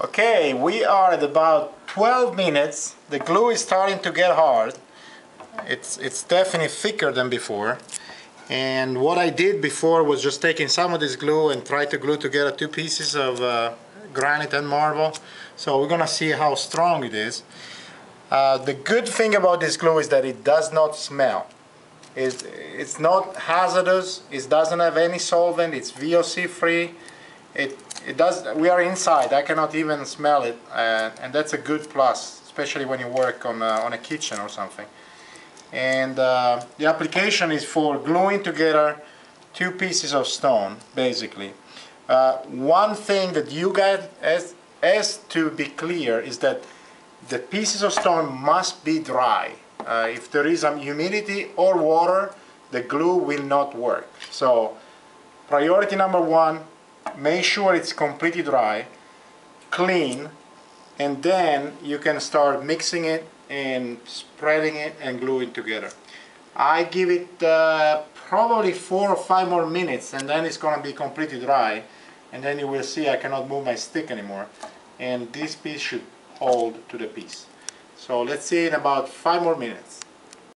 Okay, we are at about 12 minutes. The glue is starting to get hard. It's, it's definitely thicker than before. And what I did before was just taking some of this glue and try to glue together two pieces of uh, granite and marble. So we're gonna see how strong it is. Uh, the good thing about this glue is that it does not smell. It's, it's not hazardous, it doesn't have any solvent, it's VOC free. It, it does, we are inside, I cannot even smell it, uh, and that's a good plus, especially when you work on, uh, on a kitchen or something. And uh, the application is for gluing together two pieces of stone, basically. Uh, one thing that you guys has, has to be clear is that the pieces of stone must be dry. Uh, if there is some humidity or water, the glue will not work. So priority number one, make sure it's completely dry, clean, and then you can start mixing it and spreading it and gluing together. I give it uh, probably four or five more minutes and then it's going to be completely dry and then you will see I cannot move my stick anymore and this piece should hold to the piece. So let's see in about five more minutes.